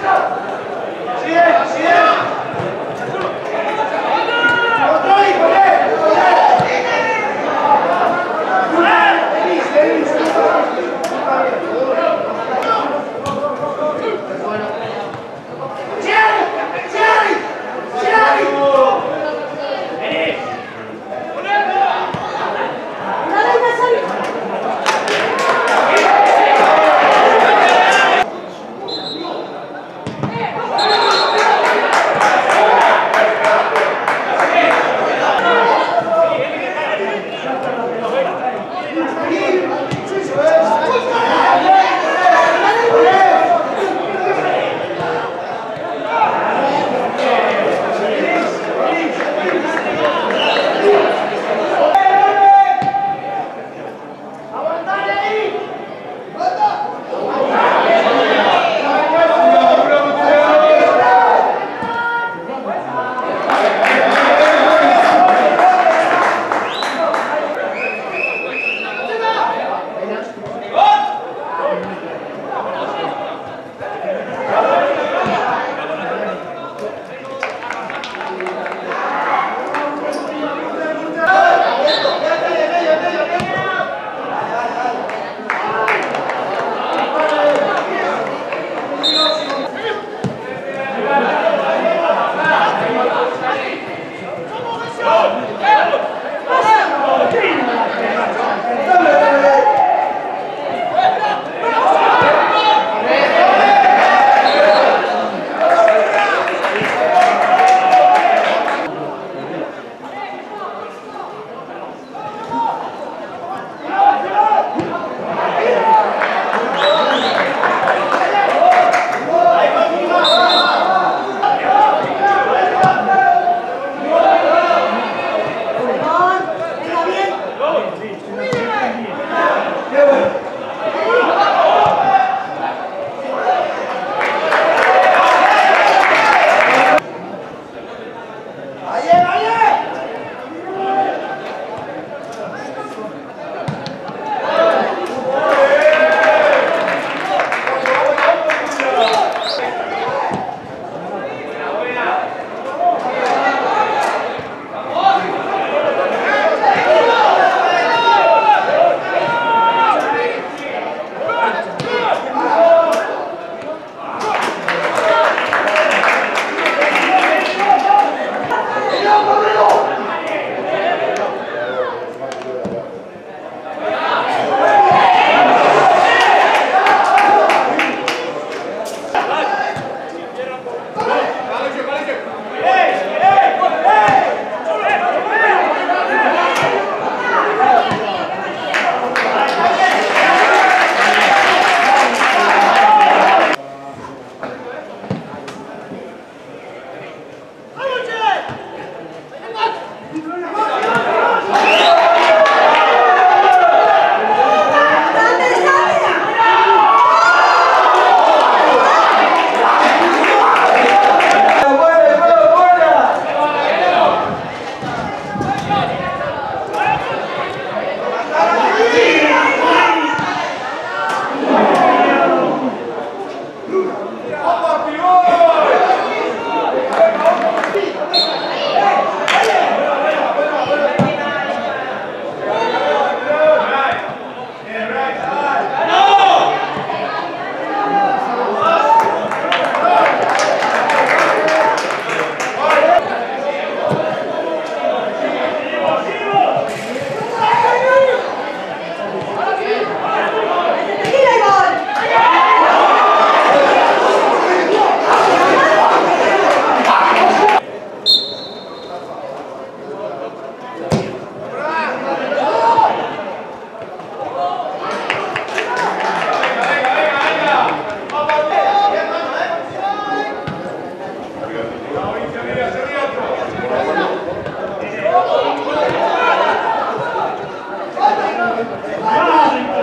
Let's go. Vai,